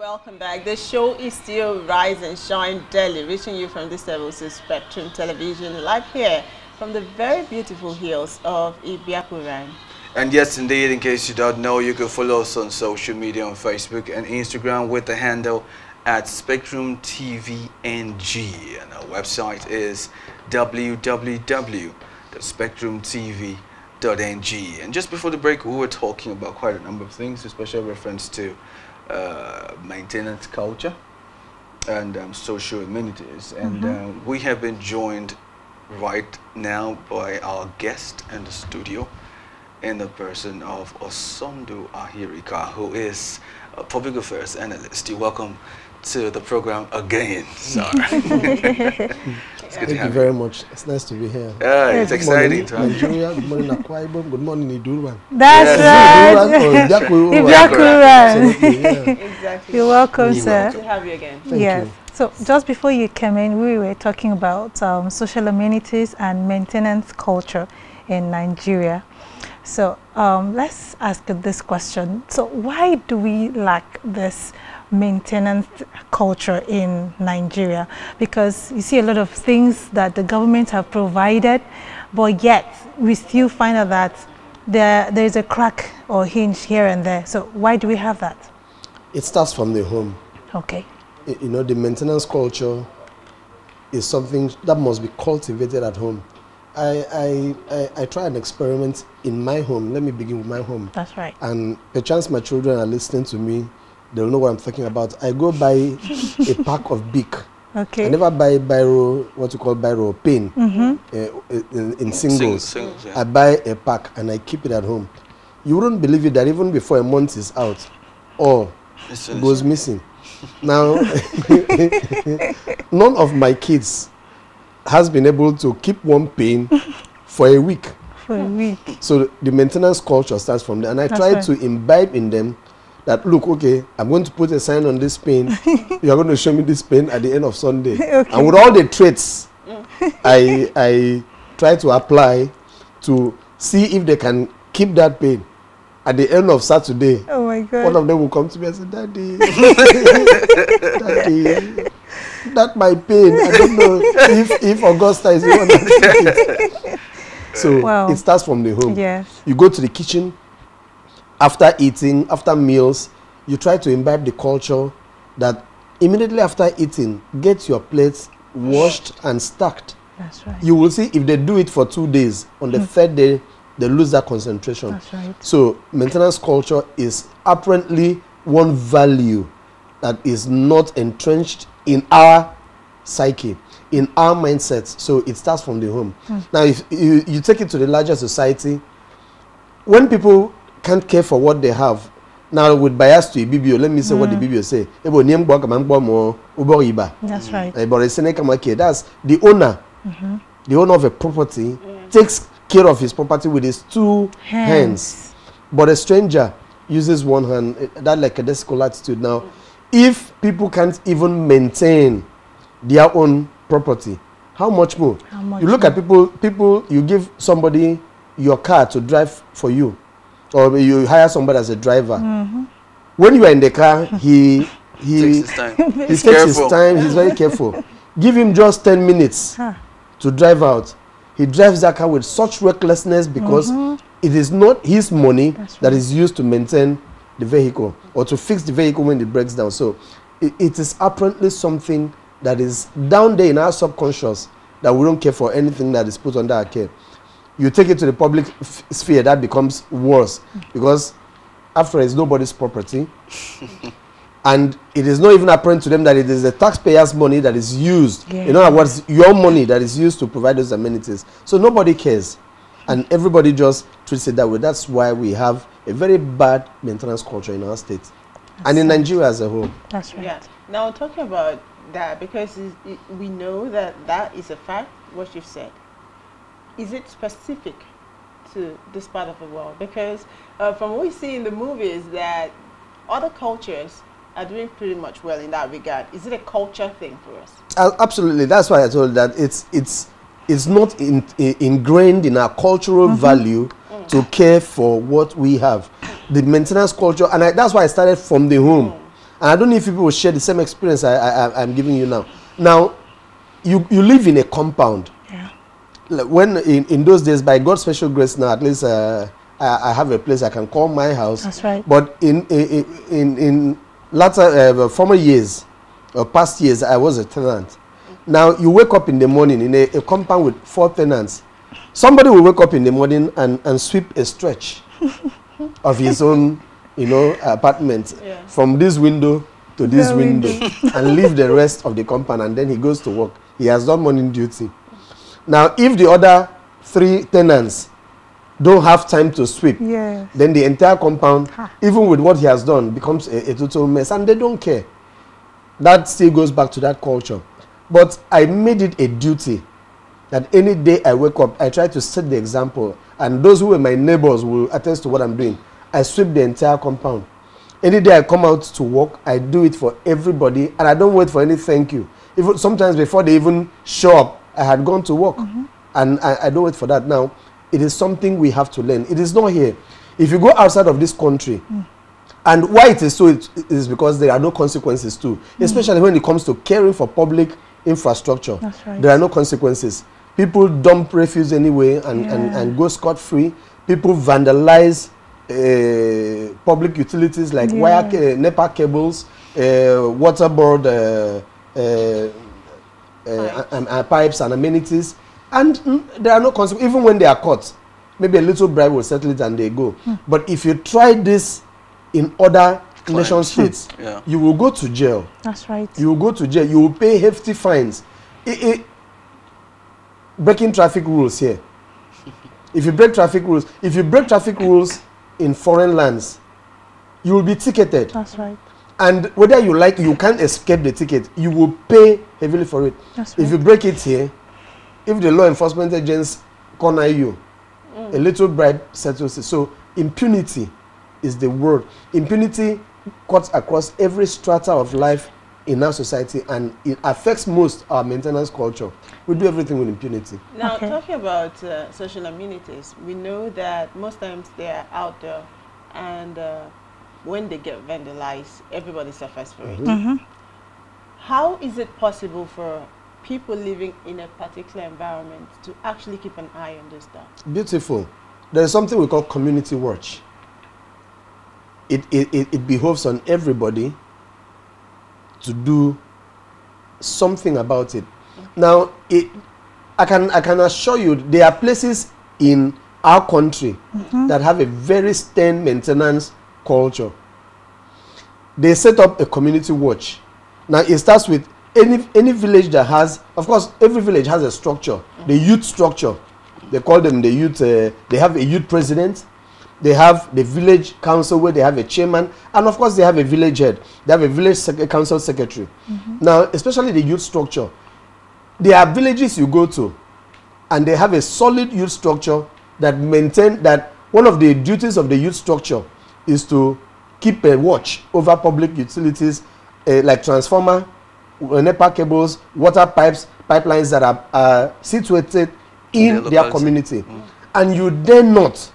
welcome back. The show is still Rise and Shine Daily, reaching you from the services Spectrum Television, live here from the very beautiful hills of Ibiakuran. And yes, indeed, in case you don't know, you can follow us on social media on Facebook and Instagram with the handle at Spectrum TV NG. And our website is www.spectrumtv.ng. And just before the break, we were talking about quite a number of things, especially reference to uh, maintenance culture and um, social amenities. And Mm-hmm. uh, we have been joined right now by our guest in the studio in the person of Osondu Ahirika, who is a public affairs analyst. You're welcome to the program again, sir. it's good to Thank you have very much. It's nice to be here. Yeah, it's Good exciting morning, to have you. Nigeria. Good morning, Akwa Ibom. Good morning, Idurwan. That's Yes. right. Ibiakuran. Ibiakuran. Absolutely. Exactly. You're welcome, You're sir. Good to have you again. Thank yes. you. So just before you came in, we were talking about um, social amenities and maintenance culture in Nigeria. So um, let's ask this question. So why do we lack this maintenance culture in Nigeria? Because you see a lot of things that the government have provided, but yet we still find out that there, there is a crack or hinge here and there. So why do we have that? It starts from the home. Okay. You know, the maintenance culture is something that must be cultivated at home. I, I, I, I try an experiment in my home. Let me begin with my home. That's right. And perchance my children are listening to me. They'll know what I'm talking about. I go buy a pack of Bic. Okay. I never buy biro, what you call biro, pen Mm-hmm. uh, in, in Sing- singles. singles, yeah. I buy a pack and I keep it at home. You wouldn't believe it that even before a month is out, all It's goes missing. Now, none of my kids has been able to keep one pen for a week. For a week. So the maintenance culture starts from there. And I That's try right. to imbibe in them that, look, okay, I'm going to put a sign on this pen. you are going to show me this pen at the end of Sunday. Okay. And with all the traits, I, I try to apply to see if they can keep that pen. At the end of Saturday, Oh my one God. of them will come to me and say, Daddy, Daddy, that my pain. I don't know if, if Augusta is the one that did it. So Wow. it starts from the home. Yes. You go to the kitchen after eating, after meals, you try to imbibe the culture that immediately after eating, get your plates washed and stacked. That's right. You will see if they do it for two days, on the hmm. third day, they lose that concentration. That's right. So maintenance culture is apparently one value that is not entrenched in our psyche, in our mindsets. So it starts from the home. Hmm. Now, if you, you take it to the larger society, when people can't care for what they have, now with bias to Ibibio, let me say what the Ibibio say. Ebo ni mgbo kama mgbo mo ubo iba. That's right. Eh, but it's a kama care. That's the owner, the owner of a property takes care of his property with his two hands. But a stranger uses one hand. eh, That like a desiccal attitude. Now, if people can't even maintain their own property, how much more? How much you look at people. People, you give somebody your car to drive for you, or you hire somebody as a driver. Mm-hmm. When you are in the car, he he Takes his time. he takes careful. his time. He's very careful. Give him just ten minutes Huh. to drive out. He drives that car with such recklessness because mm-hmm. it is not his money That's right. is used to maintain the vehicle or to fix the vehicle when it breaks down. So it, it is apparently something that is down there in our subconscious that we don't care for anything that is put under our care. You take it to the public f- sphere, that becomes worse because after all, it's nobody's property. and it is not even apparent to them that it is the taxpayers' money that is used. In other words, your money that is used to provide those amenities. So nobody cares. And everybody just treats it that way. That's why we have a very bad maintenance culture in our state. and in Nigeria as a whole. That's right. Yeah. Now talking about that, because it, it, we know that that is a fact. What you've said. Is it specific to this part of the world? Because uh, from what we see in the movies, that other cultures are doing pretty much well in that regard. Is it a culture thing for us? Uh, absolutely. That's why I told that it's it's it's not in, i- ingrained in our cultural value to care for what we have. The maintenance culture, and I, that's why I started from the home. And I don't know if people will share the same experience I, I, I'm giving you now. Now, you, you live in a compound. When in, in those days, by God's special grace now, at least uh, I, I have a place I can call my house. That's right. But in in in, in latter uh, former years or past years, I was a tenant. Now you wake up in the morning in a, a compound with four tenants. Somebody will wake up in the morning and, and sweep a stretch of his own, you know, apartment Yeah. from this window to this The window window. and leave the rest of the compound and then he goes to work. He has done morning duty. Now, if the other three tenants don't have time to sweep, then the entire compound, Ha. even with what he has done, becomes a, a total mess and they don't care. That still goes back to that culture. But I made it a duty that any day I wake up, I try to set the example. And those who were my neighbors will attest to what I'm doing. I sweep the entire compound. Any day I come out to work, I do it for everybody, and I don't wait for any thank you. Even sometimes before they even show up, I had gone to work, and I, I don't wait for that. Now, it is something we have to learn. It is not here. If you go outside of this country, and why it is so it is because there are no consequences too, especially when it comes to caring for public infrastructure. That's right. There are no consequences. People dump refuse anyway and, and, Yeah. and go scot free. People vandalize uh, public utilities like wire Yeah. ca- NEPA cables, uh, waterboard uh, uh, uh, Pipes. and, and pipes and amenities, and mm, there are no consequences. Even when they are caught, maybe a little bribe will settle it and they go. But if you try this in other nation Climes. states, Yeah. you will go to jail. That's right. You will go to jail. You will pay hefty fines. I- I- breaking traffic rules here. if you break traffic rules, if you break traffic rules in foreign lands, you will be ticketed. That's right. And whether you like, you can't escape the ticket. You will pay heavily for it. That's right. If you break it here, if the law enforcement agents corner you, a little bribe settles it. So impunity is the word. Impunity cuts across every strata of life in our society and it affects most our maintenance culture. We do everything with impunity. Now, Okay. talking about uh, social amenities, we know that most times they are out there, and uh, when they get vandalized, everybody suffers for it. Mm-hmm. How is it possible for people living in a particular environment to actually keep an eye on this stuff? Beautiful. There is something we call community watch. It, it, it, it behoves on everybody to do something about it. Now, it, I, can, I can assure you there are places in our country that have a very stern maintenance culture. They set up a community watch. Now, it starts with any, any village that has, of course, every village has a structure, the youth structure. They call them the youth, uh, they have a youth president, they have the village council where they have a chairman, and of course, they have a village head, they have a village sec- council secretary. Now, especially the youth structure, there are villages you go to, and they have a solid youth structure that maintain that one of the duties of the youth structure is to keep a watch over public utilities uh, like transformer uh, NEPA cables water pipes pipelines that are uh, situated in their their locality. community and you dare not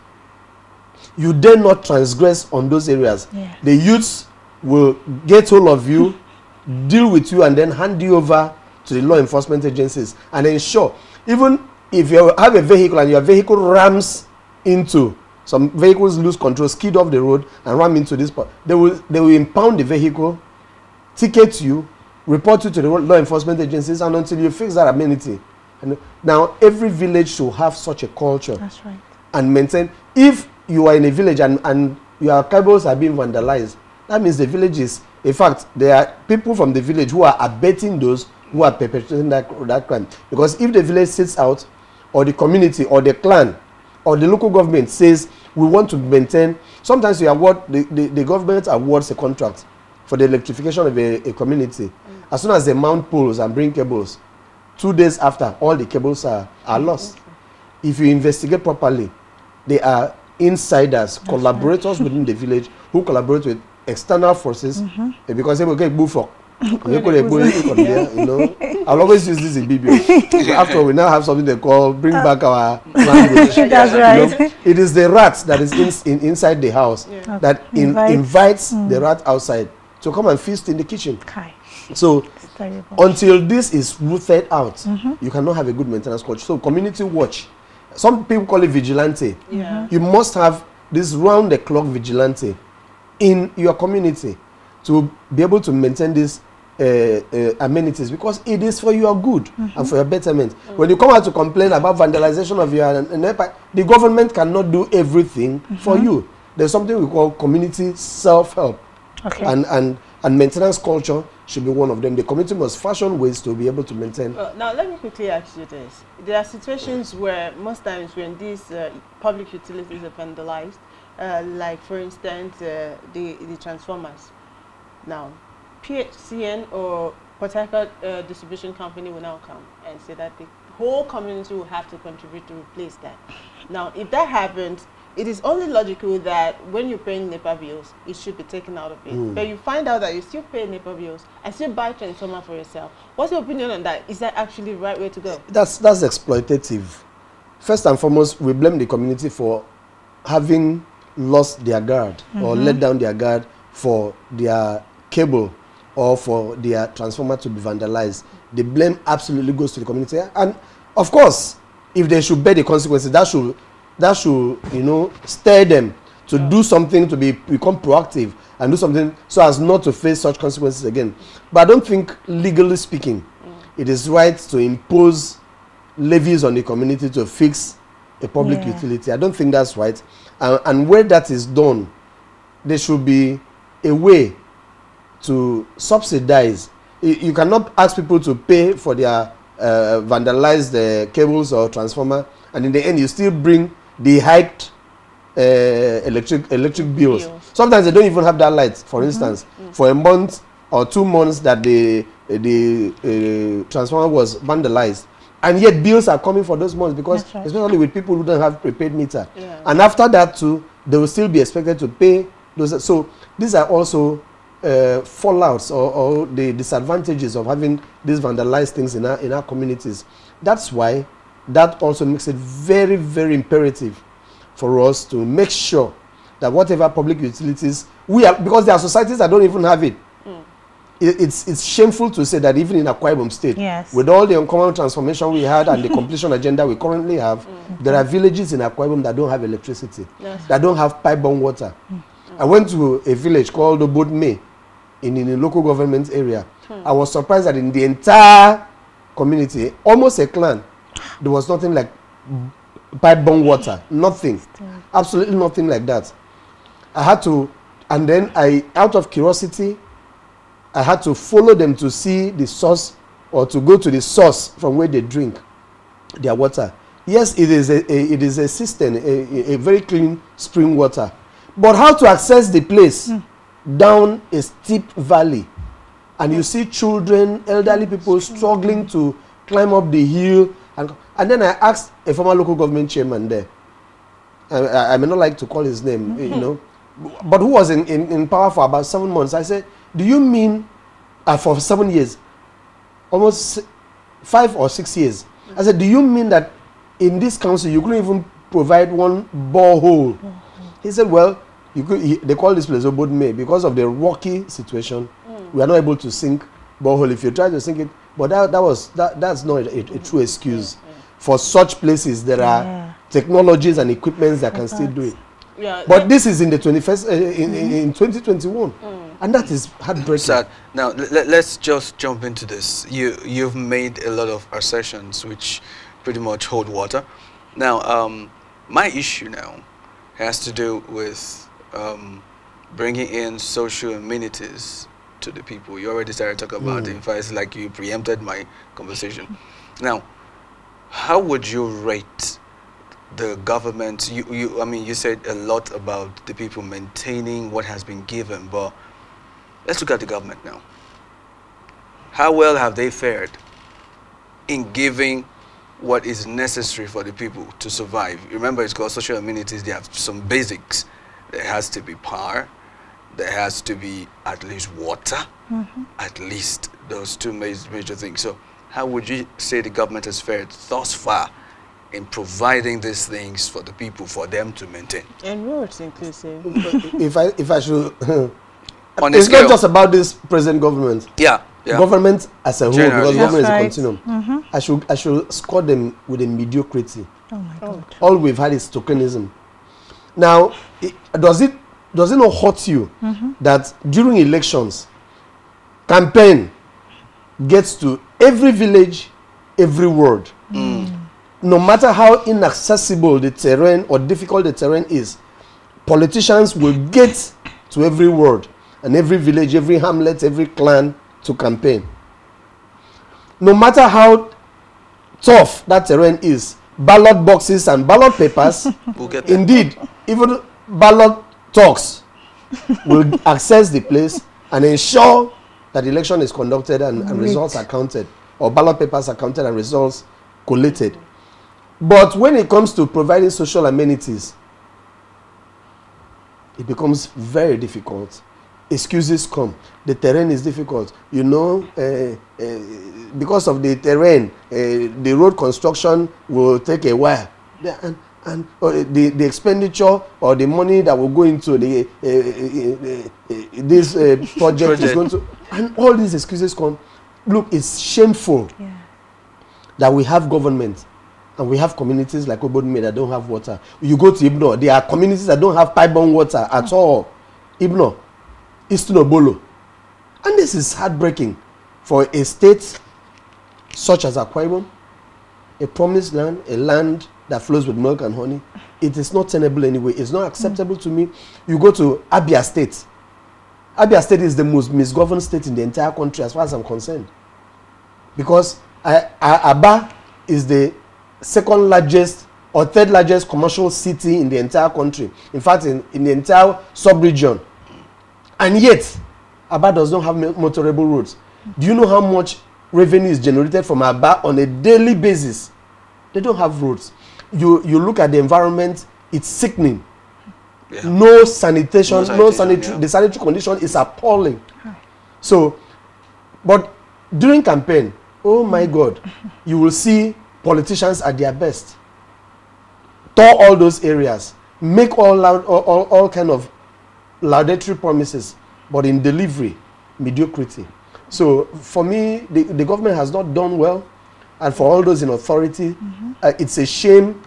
you dare not transgress on those areas Yeah. the youths will get hold of you deal with you and then hand you over to the law enforcement agencies and ensure even if you have a vehicle and your vehicle rams into some vehicles lose control skid off the road and ram into this part. They will they will impound the vehicle ticket you report you to the law enforcement agencies and until you fix that amenity. And now every village should have such a culture That's right. and maintain. If you are in a village and and your cables are being vandalized that means the village is in fact there are people from the village who are abetting those who are perpetrating that that crime. Because if the village sits out or the community or the clan or the local government says we want to maintain sometimes you award the the, the government awards a contract for the electrification of a, a community. As soon as they mount poles and bring cables two days after all the cables are are lost. if you investigate properly they are insiders collaborators within the village who collaborate with external forces. Eh, because they will get for you know i'll always use this in bbl so after all, we now have something they call bring back our language That's You right. know, it is the rat that is in, in, inside the house Yeah. that in, Invite- invites the rat outside to come and feast in the kitchen. Kai. So until this is rooted out, you cannot have a good maintenance culture. So community watch. Some people call it vigilante. Yeah. You must have this round the clock vigilante in your community to be able to maintain these uh, uh, amenities because it is for your good and for your betterment. When you come out to complain about vandalization of your NEPA, the government cannot do everything for you. There's something we call community self-help Okay. and, and, and maintenance culture should be one of them. The community must fashion ways to be able to maintain. Uh, now, let me quickly ask you this. There are situations where, most times, when these uh, public utilities are vandalized, uh, like, for instance, uh, the, the transformers. Now, PHCN or Port uh, Distribution Company will now come and say that the whole community will have to contribute to replace that. Now, if that happens, it is only logical that when you're paying NEPA bills, it should be taken out of it. Mm. But you find out that you still pay NEPA bills and still buy transformer for yourself. What's your opinion on that? Is that actually the right way to go? That's, that's exploitative. First and foremost, we blame the community for having lost their guard or let down their guard for their cable or for their transformer to be vandalized. The blame absolutely goes to the community. And of course, if they should bear the consequences, that should, that should you know, stir them to do something, to be, become proactive and do something so as not to face such consequences again. But I don't think, legally speaking, it is right to impose levies on the community to fix a public Yeah. utility. I don't think that's right. And, and where that is done, there should be a way to subsidize. You, cannot ask people to pay for their uh, vandalized uh, cables or transformer, and in the end, you still bring the hiked uh, electric electric bills. Bills. Sometimes they don't even have that light. For instance, for a month or two months that the the uh, transformer was vandalized, and yet bills are coming for those months because right. especially with people who don't have prepaid meter. Yeah. And after that too, they will still be expected to pay those. So these are also uh, fallouts or, or the disadvantages of having these vandalized things in our in our communities. That's why that also makes it very very imperative for us to make sure that whatever public utilities we are because there are societies that don't even have it. Mm. It- it's it's shameful to say that even in Akwa Ibom State, Yes. with all the uncommon transformation we had and the completion agenda we currently have, mm. there are villages in Akwa Ibom that don't have electricity, Yes. that don't have pipe-borne water. Mm. I went to a village called Obodme in, in a local government area. I was surprised that in the entire community, almost a clan, there was nothing like pipe-borne water. Nothing. Absolutely nothing like that. I had to, and then I, out of curiosity, I had to follow them to see the source or to go to the source from where they drink their water. Yes, it is a, a it is a a, a, a very clean spring water. But how to access the place down a steep valley, and you see children, elderly people struggling to climb up the hill, and and then I asked a former local government chairman there. I, I, I may not like to call his name, eh, you mm-hmm. know, but who was in, in, in power for about seven months. I said, Do you mean uh, for seven years, almost five or six years? I said, Do you mean that in this council you couldn't even provide one borehole? Mm-hmm. He said, Well, you could, he, they call this place Obodme because of the rocky situation. Mm. We are not able to sink borehole. If you try to sink it, but that, that was that, that's not a, a, a true excuse. Mm, mm. For such places, there Yeah. are technologies and equipments that can still do it. Yeah. But this is in the 21st, uh, in, in, mm-hmm. in 2021. And that is heartbreaking. Sad. Now l- l- let's just jump into this. You you've made a lot of assertions which pretty much hold water. Now, um, my issue now has to do with um, bringing in social amenities to the people. You already started talking about it. In fact, it's like you preempted my conversation. Now, how would you rate the government you, you i mean you said a lot about the people maintaining what has been given but let's look at the government now how well have they fared in giving what is necessary for the people to survive remember it's called social amenities they have some basics there has to be power there has to be at least water mm-hmm. at least those two major, major things so how would you say the government has fared thus far in providing these things for the people for them to maintain and roads inclusive. if I if I should on a it's scale. not just about this present government. yeah, yeah. Government as a whole, Generally, because yeah. government That's is a right. continuum. Mm-hmm. I should I should score them with a mediocrity. Oh my. God. All we've had is tokenism. Now, it, does it does it not hurt you that during elections, campaign gets to every village, every ward. No matter how inaccessible the terrain or difficult the terrain is, politicians will get to every ward and every village, every hamlet, every clan to campaign. No matter how tough that terrain is, ballot boxes and ballot papers, We'll indeed, even ballot talks will access the place and ensure that election is conducted and, and results are counted, or ballot papers are counted and results collated. But when it comes to providing social amenities, it becomes very difficult. Excuses come. The terrain is difficult. You know, uh, uh, because of the terrain, uh, the road construction will take a while. And, and uh, the, the expenditure or the money that will go into the uh, uh, uh, uh, this uh, project, is Project. going to, and all these excuses come. Look, it's shameful Yeah. that we have government and we have communities like Obodime that don't have water. You go to Ibno, there are communities that don't have pipe-borne water at all. Ibno, Eastern Obolo. And this is heartbreaking for a state such as Akwa Ibom, a promised land, a land that flows with milk and honey. It is not tenable anyway. It's not acceptable to me. You go to Abia State. Abia State is the most misgoverned state in the entire country as far as I'm concerned because I, I, Aba is the second largest or third largest commercial city in the entire country. In fact, in, in the entire sub-region. And yet, Aba does not have mo- motorable roads. Do you know how much revenue is generated from Aba on a daily basis? They don't have roads. You, you look at the environment, it's sickening. Yeah. No sanitation, No no, sanitation, sanitary, yeah. the sanitary condition is appalling. So, but during campaign, oh my God, you will see politicians at their best. Tour all those areas, make all loud, all, all, all kind of laudatory promises, but in delivery, mediocrity. So for me, the, the government has not done well, and for all those in authority, uh, it's a shame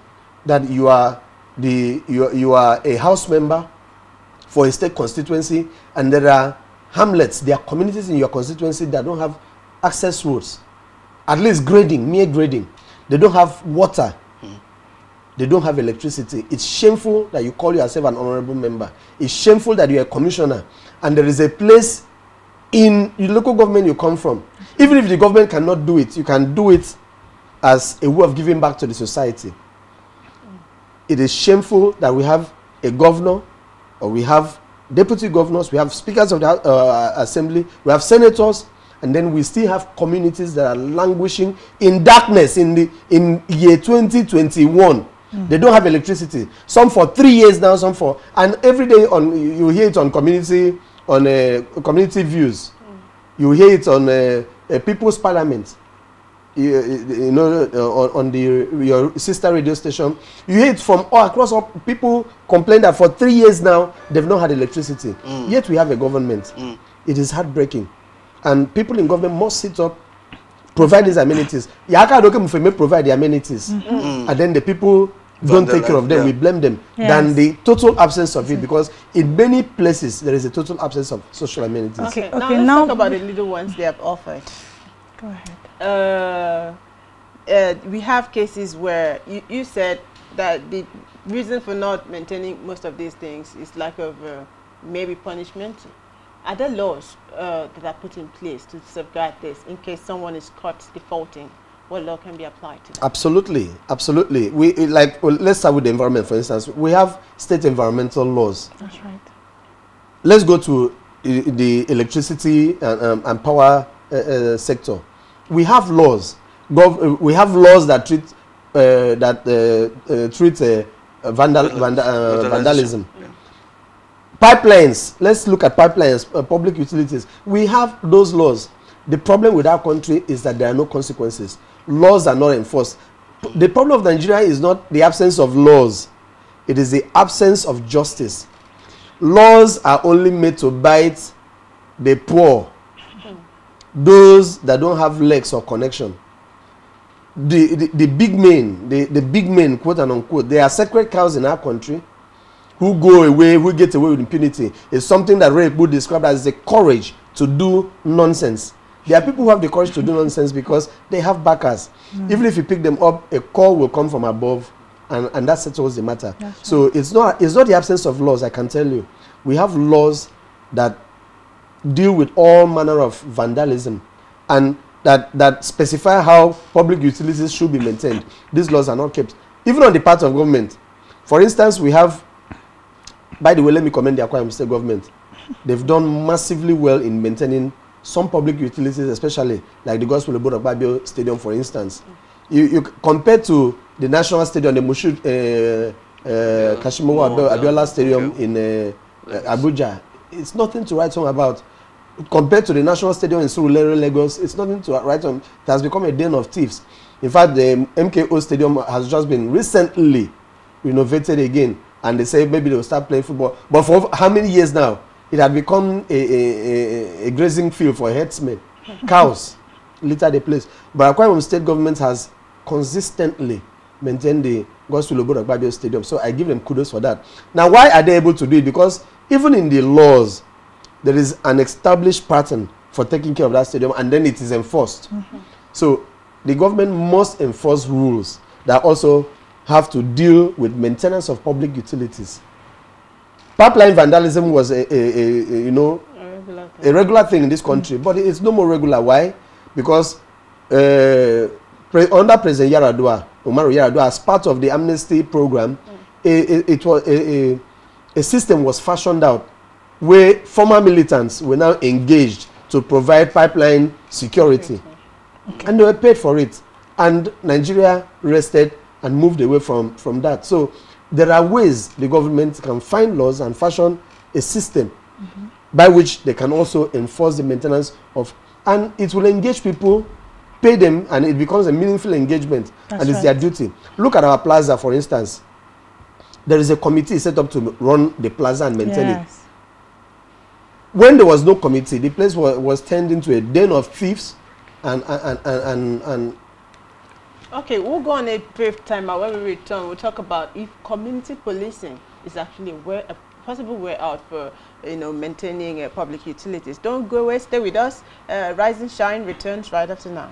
that you are the you, you are a house member for a state constituency and there are hamlets there are communities in your constituency that don't have access roads at least grading mere grading. They don't have water they don't have electricity. It's shameful that you call yourself an honorable member. It's shameful that you're a commissioner. And there is a place in the local government you come from. Even if the government cannot do it you can do it as a way of giving back to the society. It is shameful that we have a governor or we have deputy governors, we have speakers of the uh, assembly, we have senators, and then we still have communities that are languishing in darkness in the in year 2021. They don't have electricity. Some for three years now, some for and every day on you hear it on community on uh, community views. You hear it on uh, uh, People's Parliament. You, you know uh, on, the your sister radio station. You hear it from all across all people complain that for three years now they've not had electricity. Yet we have a government. It is heartbreaking. And people in government must sit up provide these amenities yaka adoke mufeme provide the amenities and then the people don't take care of them Vandalize, we blame them Yes. than the total absence of it because in many places there is a total absence of social amenities Okay, now okay, let's now- talk about the little ones they have offered. Go ahead. uh, uh, we have cases where you, you said that the reason for not maintaining most of these things is lack of uh, maybe punishment. Are there laws uh, that are put in place to safeguard this in case someone is caught defaulting? What law can be applied to that? Absolutely, absolutely. We like well, let's start with the environment. For instance, we have state environmental laws. That's right. Let's go to the electricity and, um, and power uh, uh, sector. We have laws. Gov- uh, we have laws that treat uh, that uh, uh, treat uh, uh, vandal, vanda, uh, vandalism. Pipelines. Let's look at pipelines, uh, public utilities. We have those laws. The problem with our country is that there are no consequences. Laws are not enforced. P- The problem of Nigeria is not the absence of laws, it is the absence of justice. Laws are only made to bite the poor, those that don't have legs or connection. The, the, the big men, the, the big men, quote and unquote, they are sacred cows in our country who go away, who get away with impunity. It's something that Ray would describe as the courage to do nonsense. There are people who have the courage to do nonsense because they have backers. Mm. Even if you pick them up, a call will come from above, and, and that settles the matter. That's so right. it's not it's not the absence of laws. I can tell you, we have laws that deal with all manner of vandalism, and that that specify how public utilities should be maintained. These laws are not kept, even on the part of government. For instance, we have. By the way, let me commend the Akwa State government. They've done massively well in maintaining some public utilities, especially like the Gospel of Babio Stadium, for instance. You, you compare to the National Stadium, the Mushu uh, uh, Kashimowo oh, Abiola Stadium in uh, uh, Abuja, it's nothing to write home about. Compared to the National Stadium in Surulere, Lagos, it's nothing to write home. It has become a den of thieves. In fact, the MKO Stadium has just been recently renovated again, and they say maybe they will start playing football. But for how many years now? it had become a, a, a, a grazing field for herdsmen. Cows litter the place. But Akwa state government has consistently maintained the Gospel Obodo Babio Stadium. So I give them kudos for that. Now, why are they able to do it? Because even in the laws, there is an established pattern for taking care of that stadium and then it is enforced. Mm -hmm. So the government must enforce rules that also have to deal with maintenance of public utilities. pipeline vandalism was a, a, a, a you know a regular, a regular thing in this country, mm. but it's no more regular. Why? Because uh, pre under President Yaradua, Umaru Yaradua, as part of the amnesty program, mm. it, it was a, a, a system was fashioned out where former militants were now engaged to provide pipeline security, okay. and they were paid for it. And Nigeria rested and moved away from from that. So there are ways the government can find laws and fashion a system mm -hmm. by which they can also enforce the maintenance of and it will engage people pay them and it becomes a meaningful engagement That's and it's right. their duty look at our plaza for instance there is a committee set up to run the plaza and maintain yes. it when there was no committee the place was, was turned into a den of thieves and and and and, and Okay, we'll go on a brief timeout. When we return, we'll talk about if community policing is actually where a possible way out for you know maintaining uh, public utilities. Don't go away. Stay with us. Uh, Rise and Shine returns right after now.